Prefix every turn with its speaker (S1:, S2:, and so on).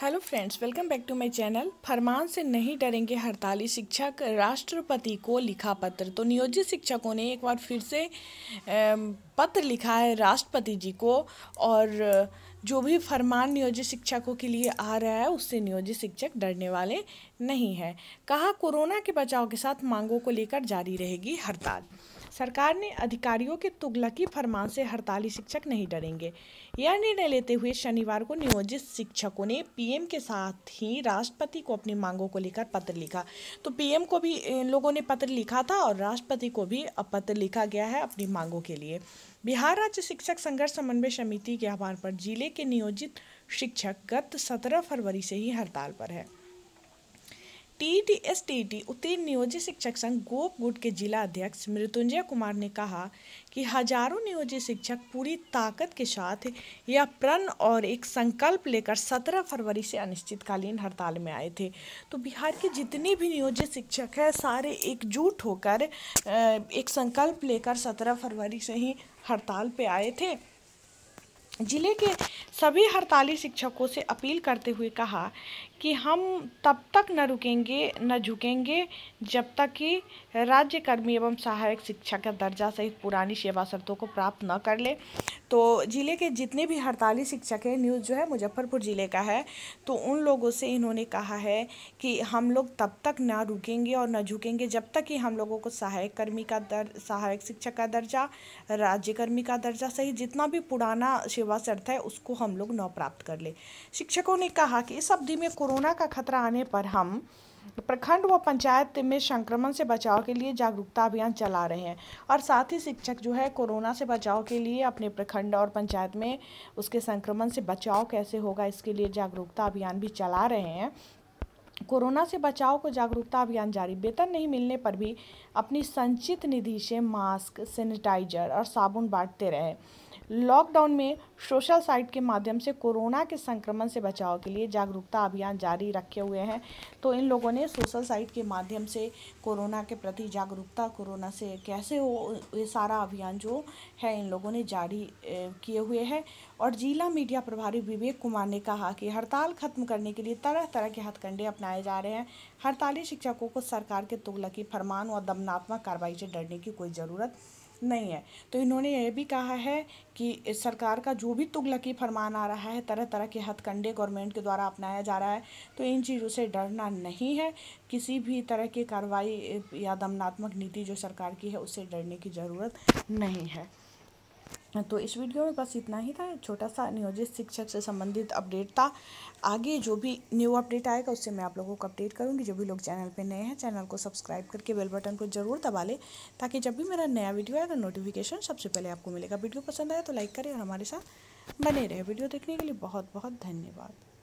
S1: hello friends welcome back to my channel फरमान से नहीं डरेंगे हड़ताली शिक्षक राष्ट्रपति को लिखा पत्र तो नियोजित शिक्षकों ने एक बार फिर से पत्र लिखा है राष्ट्रपति जी को और जो भी फरमान नियोजित शिक्षकों के लिए आ रहा है उससे नियोजित शिक्षक डरने वाले नहीं हैं कहा कोरोना के बचाव के साथ मांगों को लेकर जारी रहेगी हड़ताल सरकार ने अधिकारियों के तुगलकी फरमान से हड़ताली शिक्षक नहीं डरेंगे यह निर्णय लेते हुए शनिवार को नियोजित शिक्षकों ने पीएम के साथ ही राष्ट्रपति को अपनी मांगों को लेकर पत्र लिखा तो पीएम को भी इन लोगों ने पत्र लिखा था और राष्ट्रपति को भी पत्र लिखा गया है अपनी मांगों के लिए बिहार राज्य शिक्षक संघर्ष समन्वय समिति के आह्वान पर जिले के नियोजित शिक्षक गत सत्रह फरवरी से ही हड़ताल पर है टी एस टी टी उत्तीर्ण नियोजित शिक्षक संघ गोप गुट के जिला अध्यक्ष मृत्युंजय कुमार ने कहा कि हजारों नियोजित शिक्षक पूरी ताकत के साथ यह प्रण और एक संकल्प लेकर 17 फरवरी से अनिश्चितकालीन हड़ताल में आए थे तो बिहार के जितने भी नियोजित शिक्षक हैं सारे एकजुट होकर एक संकल्प लेकर 17 फरवरी से ही हड़ताल पे आए थे जिले के सभी हड़ताली शिक्षकों से अपील करते हुए कहा कि हम तब तक न रुकेंगे न झुकेंगे जब तक कि राज्य कर्मी एवं सहायक शिक्षा का दर्जा सहित पुरानी सेवा शर्तों को प्राप्त न कर ले तो ज़िले के जितने भी हड़ताली शिक्षक हैं न्यूज़ जो है मुजफ्फरपुर ज़िले का है तो उन लोगों से इन्होंने कहा है कि हम लोग तब तक ना रुकेंगे और न झुकेंगे जब तक कि हम लोगों को सहायक कर्मी का दर सहायक शिक्षक का दर्जा राज्य कर्मी का दर्जा सहित जितना भी पुराना सेवा शर्त है उसको हम लोग न प्राप्त कर ले शिक्षकों ने कहा कि इस अवधि में कोरोना का खतरा आने पर हम प्रखंड व पंचायत में संक्रमण से बचाव के लिए जागरूकता अभियान चला रहे हैं और साथ ही शिक्षक जो है कोरोना से बचाव के लिए अपने प्रखंड और पंचायत में उसके संक्रमण से बचाव कैसे होगा इसके लिए जागरूकता अभियान भी चला रहे हैं कोरोना से बचाव को जागरूकता अभियान जारी वेतन नहीं मिलने पर भी अपनी संचित निधि से मास्क सैनिटाइजर और साबुन बांटते रहे लॉकडाउन में सोशल साइट के माध्यम से कोरोना के संक्रमण से बचाव के लिए जागरूकता अभियान जारी रखे हुए हैं तो इन लोगों ने सोशल साइट के माध्यम से कोरोना के प्रति जागरूकता कोरोना से कैसे हो ये सारा अभियान जो है इन लोगों ने जारी किए हुए है और जिला मीडिया प्रभारी विवेक कुमार ने कहा कि हड़ताल खत्म करने के लिए तरह तरह के हथकंडे अपनाए जा रहे हैं हड़ताली शिक्षकों को सरकार के तुगलकी फरमान और दमनात्मक कार्रवाई से डरने की कोई ज़रूरत नहीं है तो इन्होंने ये भी कहा है कि सरकार का जो भी तुगलकी फरमान आ रहा है तरह तरह के हथकंडे गवर्नमेंट के द्वारा अपनाया जा रहा है तो इन चीज़ों से डरना नहीं है किसी भी तरह की कार्रवाई या दमनात्मक नीति जो सरकार की है उससे डरने की ज़रूरत नहीं है तो इस वीडियो में बस इतना ही था छोटा सा नियोजित शिक्षक से संबंधित अपडेट था आगे जो भी न्यू अपडेट आएगा उससे मैं आप लोगों को अपडेट करूंगी जो भी लोग चैनल पे नए हैं चैनल को सब्सक्राइब करके बेल बटन को जरूर दबा लें ताकि जब भी मेरा नया वीडियो आएगा नोटिफिकेशन सबसे पहले आपको मिलेगा वीडियो पसंद आया तो लाइक करें और हमारे साथ बने रहे वीडियो देखने के लिए बहुत बहुत धन्यवाद